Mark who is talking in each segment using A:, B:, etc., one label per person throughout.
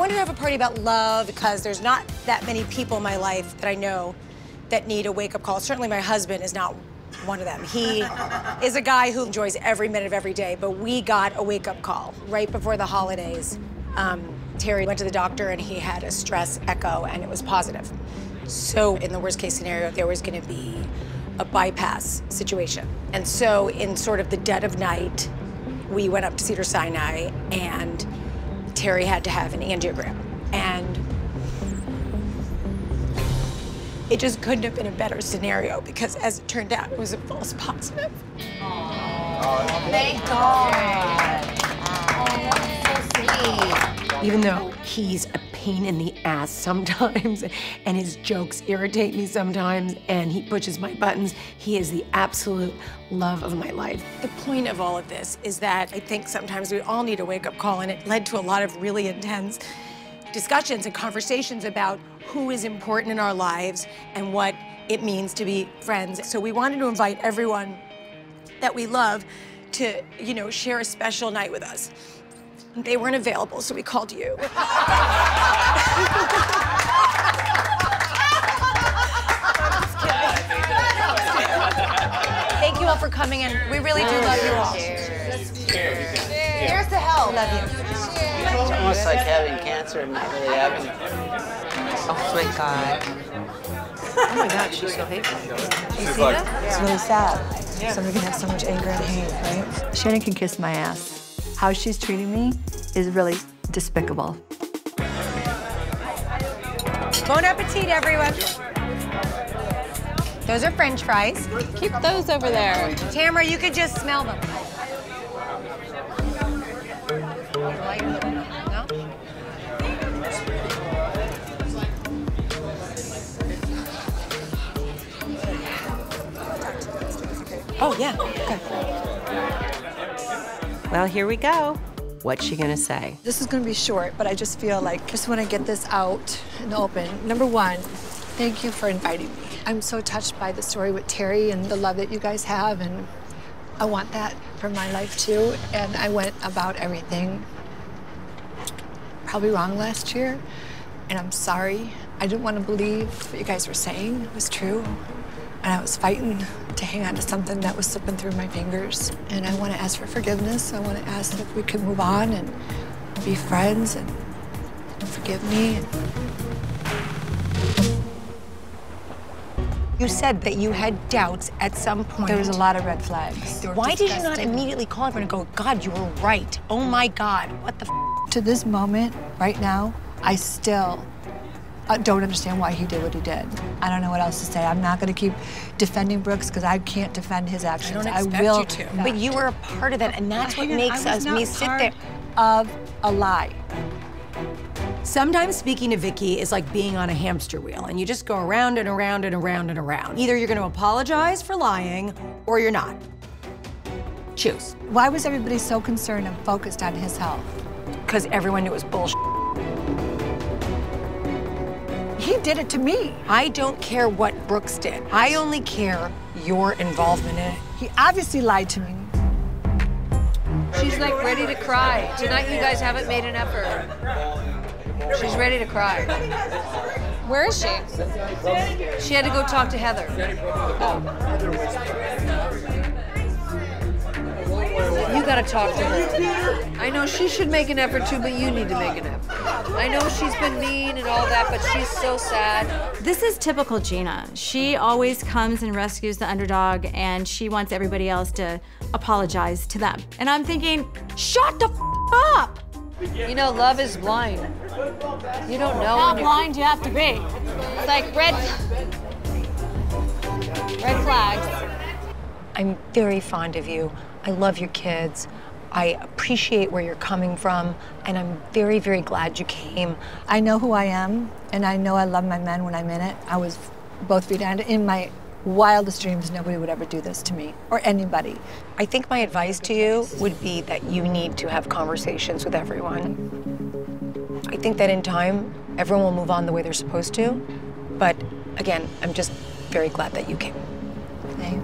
A: wanted to have a party about love because there's not that many people in my life that I know that need a wake-up call. Certainly my husband is not one of them. He is a guy who enjoys every minute of every day, but we got a wake-up call right before the holidays. Um, Terry went to the doctor and he had a stress echo and it was positive. So in the worst case scenario, there was gonna be a bypass situation. And so in sort of the dead of night, we went up to Cedar Sinai and Terry had to have an angiogram. And it just couldn't have been a better scenario because as it turned out, it was a false positive.
B: Thank God. Oh, so sweet.
A: Even though he's a pain in the ass sometimes and his jokes irritate me sometimes and he pushes my buttons, he is the absolute love of my life. The point of all of this is that I think sometimes we all need a wake-up call and it led to a lot of really intense discussions and conversations about who is important in our lives and what it means to be friends. So we wanted to invite everyone that we love to, you know, share a special night with us. They weren't available, so we called you. Thank you all for coming in. We really do love you all.
B: Here's to hell.
A: Love you.
C: It's almost like having cancer and not really having it.
B: Oh my God. Oh my God, she's so hateful. You see that?
D: It's really sad. Somebody can have so much anger and hate, right? Shannon can kiss my ass. How she's treating me is really despicable.
A: Bon appetit, everyone. Those are french fries.
E: Keep those over there.
A: Tamra, you could just smell them. Oh, yeah, okay.
F: Well, here we go. What's she gonna say?
D: This is gonna be short, but I just feel like just want to get this out and open. Number one, thank you for inviting me. I'm so touched by the story with Terry and the love that you guys have, and I want that for my life too. And I went about everything probably wrong last year, and I'm sorry. I didn't want to believe what you guys were saying was true, and I was fighting to hang on to something that was slipping through my fingers. And I want to ask for forgiveness. I want to ask if we could move on and be friends and forgive me.
A: You said that you had doubts at some point.
D: There was a lot of red flags.
A: Why did you not immediately call everyone and go, God, you were right. Oh my God, what the f?
D: To this moment, right now, I still uh, don't understand why he did what he did. I don't know what else to say. I'm not going to keep defending Brooks because I can't defend his
A: I
D: actions.
A: don't expect
D: will
A: you to. But you were a part of that, and that's what makes us, me sit there.
D: Of a lie.
A: Sometimes speaking to Vicki is like being on a hamster wheel, and you just go around and around and around and around. Either you're going to apologize for lying, or you're not. Choose.
D: Why was everybody so concerned and focused on his health?
A: Because everyone knew it was bullshit.
D: He did it to me.
A: I don't care what Brooks did. I only care your involvement in it.
D: He obviously lied to me.
B: She's like ready to cry. Tonight you guys haven't made an effort. She's ready to cry.
E: Where is she?
B: She had to go talk to Heather. You gotta talk to her. I know she should make an effort too, but you need to make an effort. I know she's been mean and all that, but she's so sad.
G: This is typical Gina. She always comes and rescues the underdog, and she wants everybody else to apologize to them. And I'm thinking, shut the f- up!
B: You know, love is blind. You don't know.
G: How blind you have to be. It's like red, red flags.
A: I'm very fond of you. I love your kids. I appreciate where you're coming from, and I'm very, very glad you came.
D: I know who I am, and I know I love my men when I'm in it. I was both feet and in my wildest dreams, nobody would ever do this to me or anybody.
A: I think my advice to you would be that you need to have conversations with everyone. I think that in time, everyone will move on the way they're supposed to. But again, I'm just very glad that you came.
D: Hey,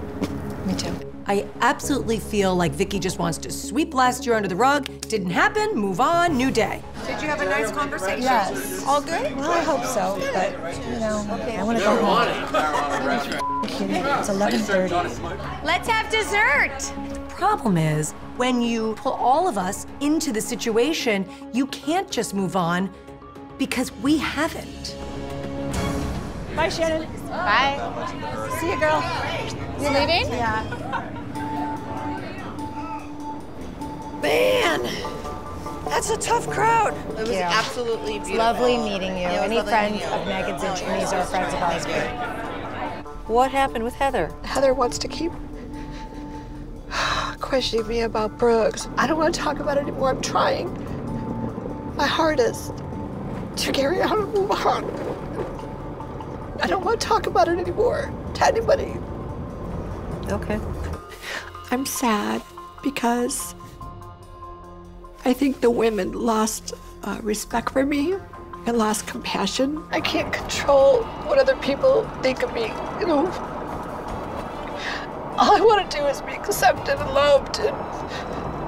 D: me too.
A: I absolutely feel like Vicki just wants to sweep last year under the rug. Didn't happen, move on, new day.
B: Did you have a nice conversation?
D: Yes.
B: All good?
D: Well, I hope so, but you know, I want to go home. It's 11:30.
A: Let's have dessert.
H: problem is, when you pull all of us into the situation, you can't just move on because we haven't.
A: Bye, Shannon.
E: Bye.
A: See you, girl.
E: You leaving?
A: Yeah.
H: Man, that's a tough crowd.
B: It was absolutely beautiful.
A: Lovely meeting you.
B: Yeah,
A: Any friends
B: you.
A: of Meghan's and oh, Trini's are friends of ours.
F: What happened with Heather?
D: Heather wants to keep questioning me about Brooks. I don't want to talk about it anymore. I'm trying my hardest to carry out and move on. I don't want to talk about it anymore to anybody.
F: Okay.
D: I'm sad because I think the women lost uh, respect for me and lost compassion. I can't control what other people think of me, you know. All I want to do is be accepted and loved, and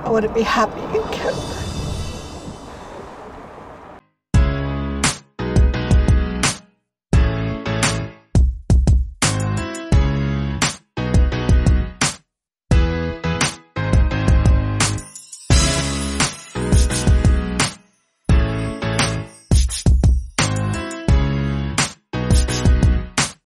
D: I want to be happy again.